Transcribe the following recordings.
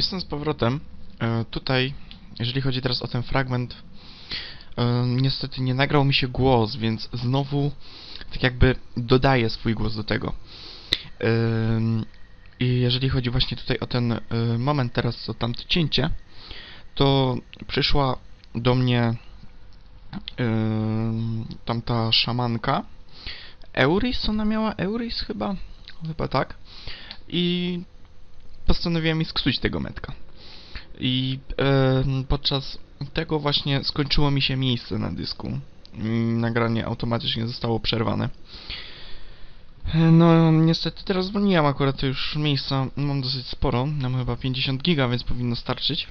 Jestem z powrotem. E, tutaj, jeżeli chodzi teraz o ten fragment, e, niestety nie nagrał mi się głos, więc znowu tak jakby dodaję swój głos do tego. I jeżeli chodzi właśnie tutaj o ten y, moment teraz, o tamte cięcie, to przyszła do mnie tamta szamanka. Euris ona miała? Euris chyba? Chyba tak. I postanowiłem sksuć tego metka. I em, podczas tego właśnie skończyło mi się miejsce na dysku. Nagranie automatycznie zostało przerwane. No, niestety teraz zwolniłem akurat już miejsca, mam dosyć sporo, mam chyba 50 giga, więc powinno starczyć.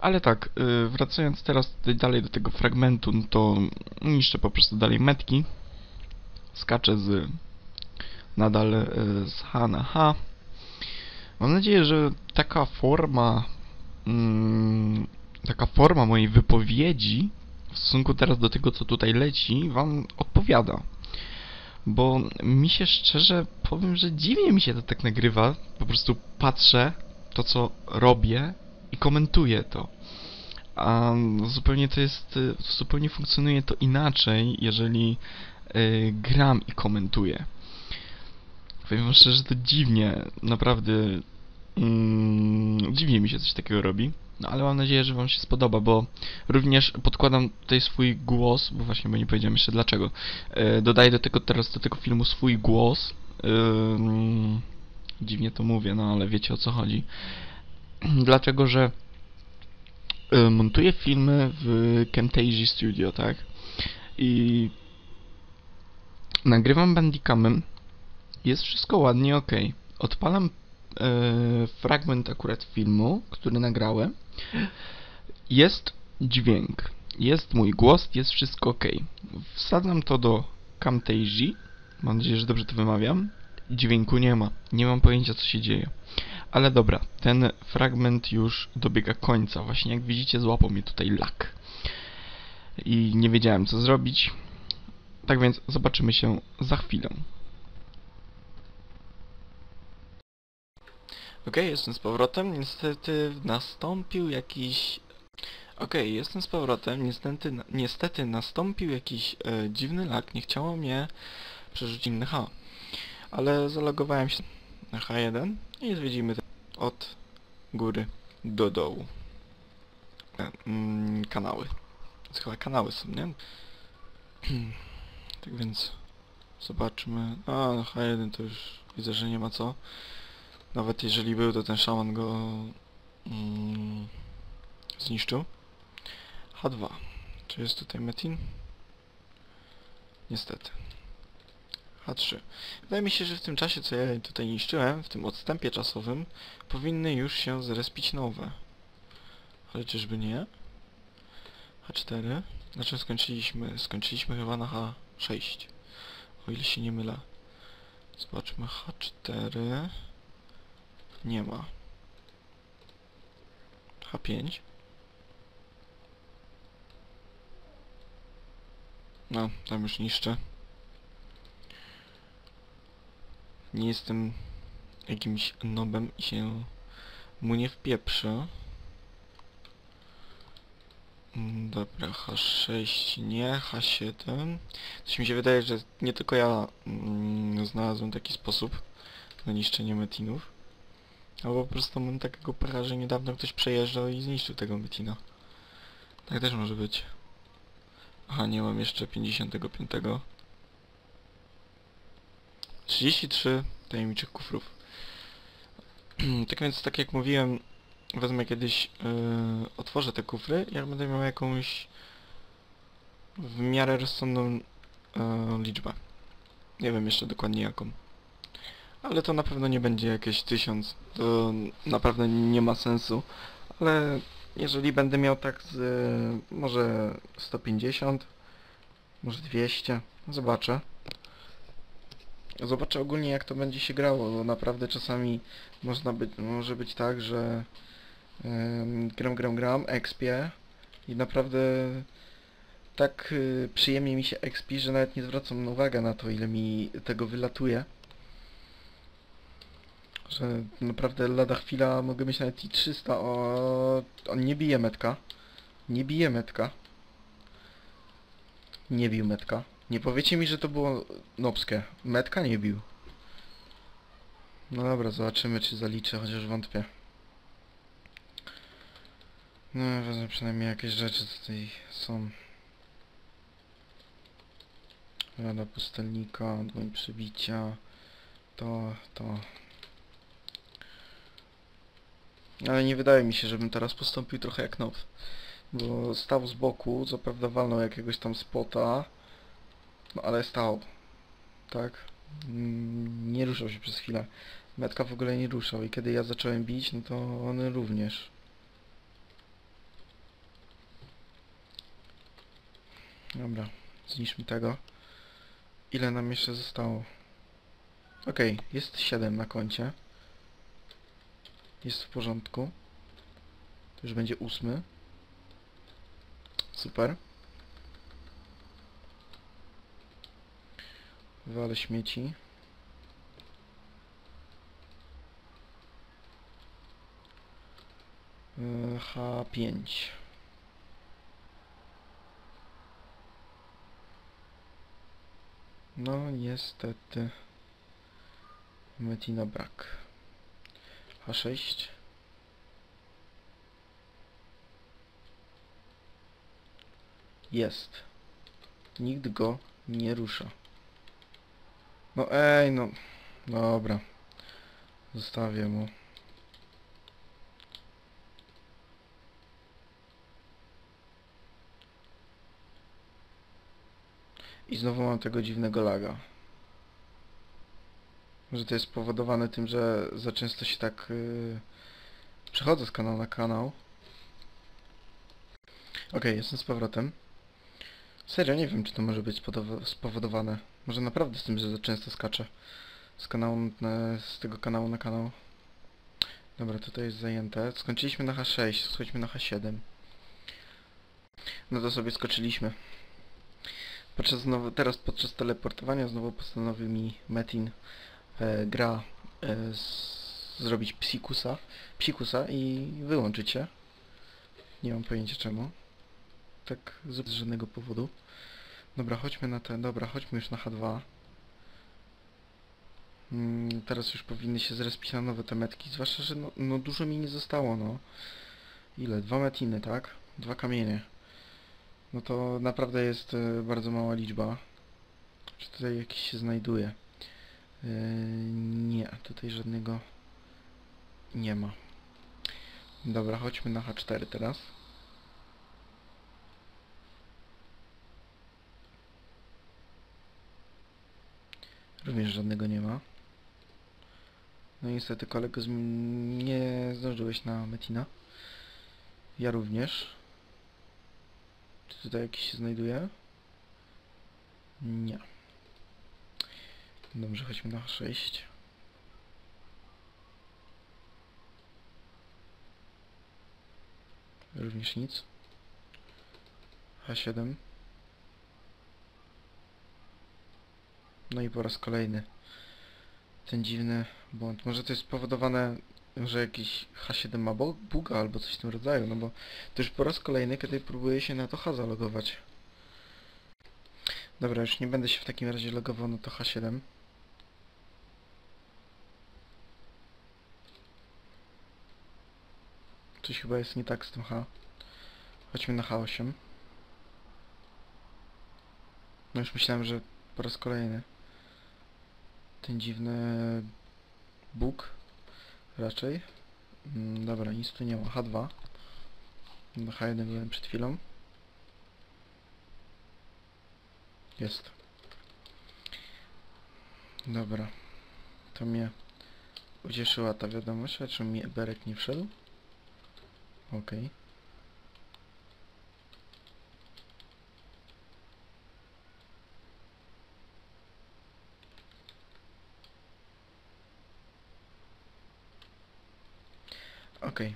Ale tak, y, wracając teraz dalej do tego fragmentu, no to niszczę po prostu dalej metki. Skaczę z nadal y, z H na H. Mam nadzieję, że taka forma mm, taka forma mojej wypowiedzi w stosunku teraz do tego, co tutaj leci, wam odpowiada. Bo mi się szczerze powiem, że dziwnie mi się to tak nagrywa. Po prostu patrzę to, co robię i komentuję to. A zupełnie to jest, zupełnie funkcjonuje to inaczej, jeżeli y, gram i komentuję. Powiem szczerze, że to dziwnie, naprawdę mm, dziwnie mi się coś takiego robi. No ale mam nadzieję, że wam się spodoba, bo również podkładam tutaj swój głos, bo właśnie bo nie powiedziałem jeszcze dlaczego. E, dodaję do tego teraz do tego filmu swój głos. Ym, dziwnie to mówię, no ale wiecie o co chodzi. Dlatego, że y, montuję filmy w Camtasia Studio, tak? I nagrywam bandicamem. Jest wszystko ładnie ok. Odpalam e, fragment akurat filmu, który nagrałem. Jest dźwięk, jest mój głos, jest wszystko ok. Wsadzam to do Camtasia. Mam nadzieję, że dobrze to wymawiam. Dźwięku nie ma. Nie mam pojęcia, co się dzieje. Ale dobra, ten fragment już dobiega końca. Właśnie jak widzicie, złapał mnie tutaj lak. I nie wiedziałem, co zrobić. Tak więc zobaczymy się za chwilę. Okej, jestem z powrotem. Niestety nastąpił jakiś... Okej, jestem z powrotem. Niestety, niestety nastąpił jakiś e, dziwny lag. Nie chciało mnie przerzucić na H. Ale zalogowałem się na H1 i zwiedzimy od góry do dołu. E, mm, kanały. To chyba kanały są, nie? tak więc zobaczmy. A, H1 to już widzę, że nie ma co. Nawet jeżeli był, to ten szaman go mm, zniszczył. H2. Czy jest tutaj metin? Niestety. H3. Wydaje mi się, że w tym czasie, co ja tutaj niszczyłem, w tym odstępie czasowym, powinny już się zrespić nowe. Ale czyżby nie? H4. Znaczy skończyliśmy, skończyliśmy chyba na H6. O ile się nie mylę. Zobaczmy H4. Nie ma. H5. No, tam już niszczę. Nie jestem jakimś nobem i się mu nie wpieprzę. Mm, Dobra, H6 nie, H7. Coś mi się wydaje, że nie tylko ja mm, znalazłem taki sposób na niszczenie metinów. Albo po prostu mam takiego pecha, że niedawno ktoś przejeżdżał i zniszczył tego metina. Tak też może być. Aha, nie mam jeszcze 55. 33 tajemniczych kufrów. tak więc, tak jak mówiłem, wezmę kiedyś, yy, otworzę te kufry, jak będę miał jakąś w miarę rozsądną yy, liczbę. Nie wiem jeszcze dokładnie jaką. Ale to na pewno nie będzie jakieś 1000. To naprawdę nie ma sensu. Ale jeżeli będę miał tak z może 150, może 200, zobaczę. Zobaczę ogólnie jak to będzie się grało, bo naprawdę czasami można być, może być tak, że ym, gram, gram, gram, expię i naprawdę tak y, przyjemnie mi się expi, że nawet nie zwracam uwagi na to ile mi tego wylatuje. Że naprawdę lada chwila mogę mieć nawet i 300, o... On nie bije metka. Nie bije metka. Nie bił metka. Nie powiecie mi, że to było nopskie. Metka nie bił. No dobra, zobaczymy czy zaliczę, chociaż wątpię. No, wezmę przynajmniej jakieś rzeczy tutaj są. Rada pustelnika, dłoń przebicia. To, to. Ale nie wydaje mi się, żebym teraz postąpił trochę jak now. Bo stał z boku, co prawda walnął jakiegoś tam spota. No ale stał. Tak? Mm, Nie ruszał się przez chwilę. Metka w ogóle nie ruszał i kiedy ja zacząłem bić, no to on również. Dobra, zniszczmy tego. Ile nam jeszcze zostało? Okej, jest 7 na koncie. Jest w porządku. To już będzie ósmy. Super. Wale śmieci. Yy, H5. No niestety Metina brak. H6. Jest. Nikt go nie rusza. No ej, no. Dobra. Zostawię mu. I znowu mam tego dziwnego laga. Może to jest spowodowane tym, że za często się tak yy, przechodzę z kanału na kanał. Okej, jestem z powrotem. Serio, nie wiem, czy to może być spowodowane. Może naprawdę z tym, że za często skaczę z kanału na, z tego kanału na kanał. Dobra, tutaj jest zajęte. Skończyliśmy na H6, schodźmy na H7. No to sobie skoczyliśmy. Podczas znowu, teraz podczas teleportowania znowu postanowił mi Metin e, gra e, z, zrobić psikusa, psikusa i wyłączyć się. Nie mam pojęcia czemu. Tak z żadnego powodu. Dobra, chodźmy na ten, dobra, chodźmy już na H2. Mm, teraz już powinny się zrespić na nowe te metki, zwłaszcza, że no, no dużo mi nie zostało, no. Ile? Dwa metiny, tak? Dwa kamienie. No to naprawdę jest e, bardzo mała liczba. Czy tutaj jakiś się znajduje? E, nie, tutaj żadnego nie ma. Dobra, chodźmy na H4 teraz. Również żadnego nie ma. No niestety kolego nie zdążyłeś na Metina. Ja również. Czy tutaj jakiś się znajduje? Nie. Dobrze, chodźmy na H6. Również nic. H7. No i po raz kolejny ten dziwny błąd. Może to jest spowodowane, że jakiś H7 ma buga albo coś w tym rodzaju, no bo to już po raz kolejny, kiedy próbuję się na to H zalogować. Dobra, już nie będę się w takim razie logował na to H7. Coś chyba jest nie tak z tym H. Chodźmy na H8. No już myślałem, że po raz kolejny ten dziwny bóg raczej. Mm, dobra, nic tu nie ma. H2. Na H1 byłem przed chwilą. Jest. Dobra. To mnie ucieszyła ta wiadomość, a czy mi Berek nie wszedł? Okej. Okej.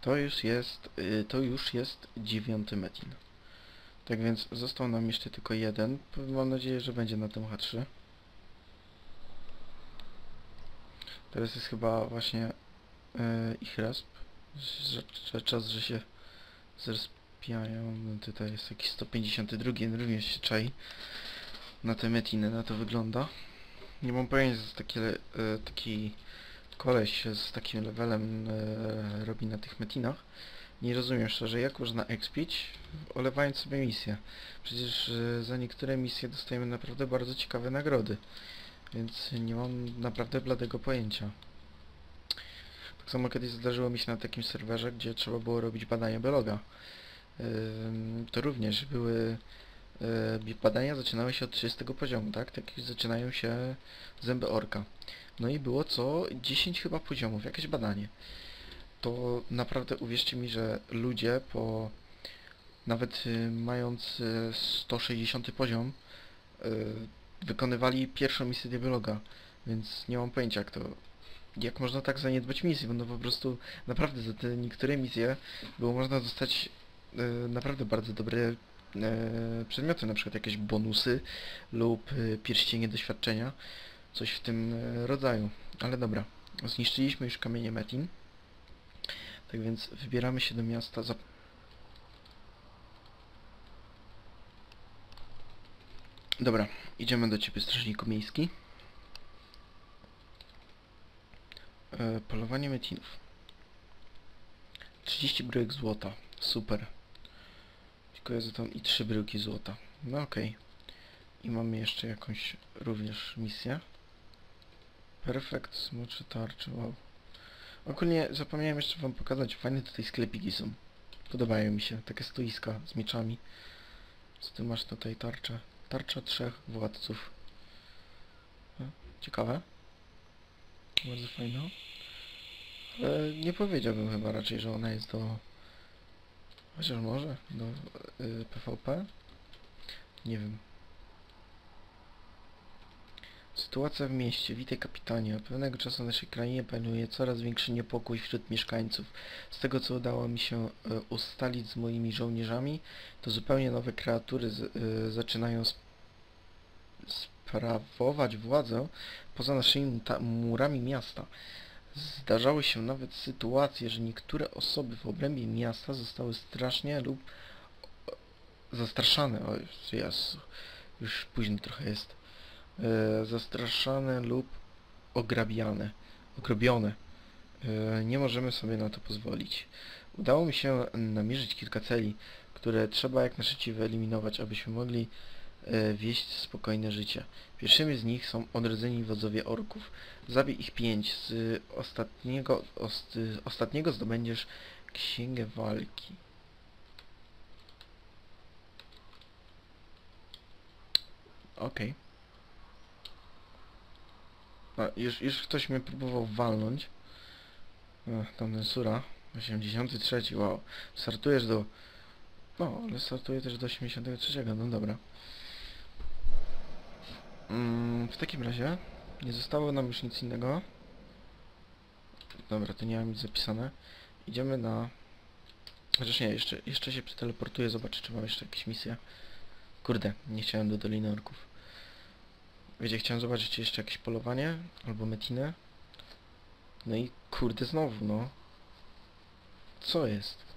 To już jest, y, to już jest dziewiąty metin. Tak więc został nam jeszcze tylko jeden. Mam nadzieję, że będzie na tym H3. Teraz jest chyba właśnie e, ich resp. Że, że czas, że się zrespiają. No tutaj jest jakiś 152, również się czai. Na te metiny, na to wygląda. Nie mam pojęcia, co taki, e, taki koleś z takim levelem e, robi na tych metinach. Nie rozumiem szczerze, jak można expić, olewając sobie misję. Przecież e, za niektóre misje dostajemy naprawdę bardzo ciekawe nagrody. Więc nie mam naprawdę bladego pojęcia. Tak samo kiedyś zdarzyło mi się na takim serwerze, gdzie trzeba było robić badania biologa. To również były e, badania zaczynały się od 30 poziomu, tak? Tak zaczynają się zęby orka. No i było co 10 chyba poziomów, jakieś badanie. To naprawdę uwierzcie mi, że ludzie po nawet y, mając y, 160 poziom y, wykonywali pierwszą misję diabologa, więc nie mam pojęcia jak to jak można tak zaniedbać misji, bo no po prostu naprawdę za te niektóre misje było można dostać y, naprawdę bardzo dobre e, przedmioty, na przykład jakieś bonusy lub y, pierścienie doświadczenia, coś w tym e, rodzaju. Ale dobra, zniszczyliśmy już kamienie Metin, tak więc wybieramy się do miasta. Zap Dobra, idziemy do ciebie, strażniku miejski. E, polowanie metinów. 30 bryłek złota. Super. Dziękuję za tą i 3 bryłki złota. No okej. I mamy jeszcze jakąś również misję. Perfekt, smoczy tarczy, wow. Ogólnie zapomniałem jeszcze wam pokazać, fajne tutaj sklepiki są. Podobają mi się, takie stoiska z mieczami. Co ty masz tutaj tarczę? Tarcza trzech władców. Ciekawe. Bardzo fajna. Ale nie powiedziałbym chyba raczej, że ona jest do... Chociaż może, do PvP? Nie wiem. Sytuacja w mieście. Witaj kapitanie. Od pewnego czasu w naszej krainie panuje coraz większy niepokój wśród mieszkańców. Z tego co udało mi się e, ustalić z moimi żołnierzami, to zupełnie nowe kreatury z, e, zaczynają sp sprawować władzę poza naszymi murami miasta. Zdarzały się nawet sytuacje, że niektóre osoby w obrębie miasta zostały strasznie lub zastraszane. O Jezu, już późno trochę jest. E, zastraszane lub ograbiane, ogrobione. E, nie możemy sobie na to pozwolić. Udało mi się namierzyć kilka celi, które trzeba jak najszybciej wyeliminować, abyśmy mogli wieść spokojne życie. Pierwszymi z nich są odrodzeni wodzowie orków. Zabij ich pięć. Z ostatniego, ost, ostatniego zdobędziesz księgę walki. Okej. A, już, już ktoś mnie próbował walnąć. Ech, tamten Sura. 83, wow. Startujesz do... No, ale startuję też do 83, no dobra. Mm, w takim razie nie zostało nam już nic innego. Dobra, to nie mam nic zapisane. Idziemy na... Chociaż nie, jeszcze, jeszcze się przeteleportuję, zobaczę czy mam jeszcze jakieś misje. Kurde, nie chciałem do Doliny Orków. Wiecie, chciałem zobaczyć czy jeszcze jakieś polowanie, albo metinę. No i kurde znowu, no. Co jest?